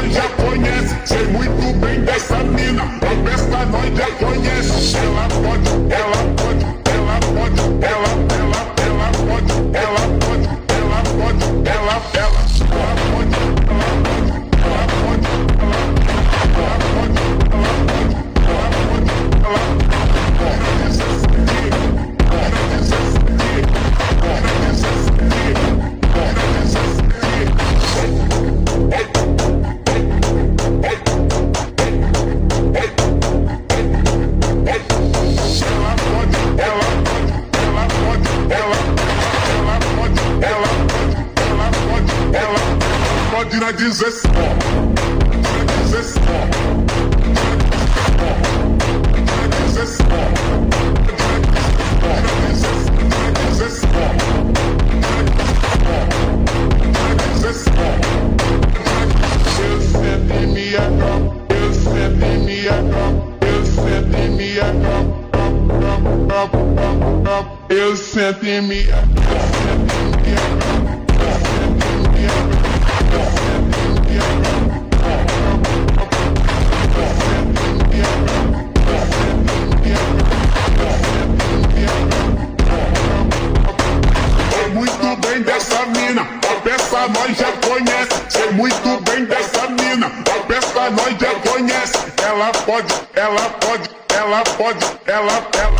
nós já conhece, sei muito bem dessa mina. A besta nós já conhece. Ela pode, ela Cela désespoir. Eu senti minha, eu senti minha, eu senti minha, eu senti minha. Mina, a peça nós já conhece. Sei muito bem dessa mina, a peça nós já conhece. Ela pode, ela pode, ela pode, ela, ela,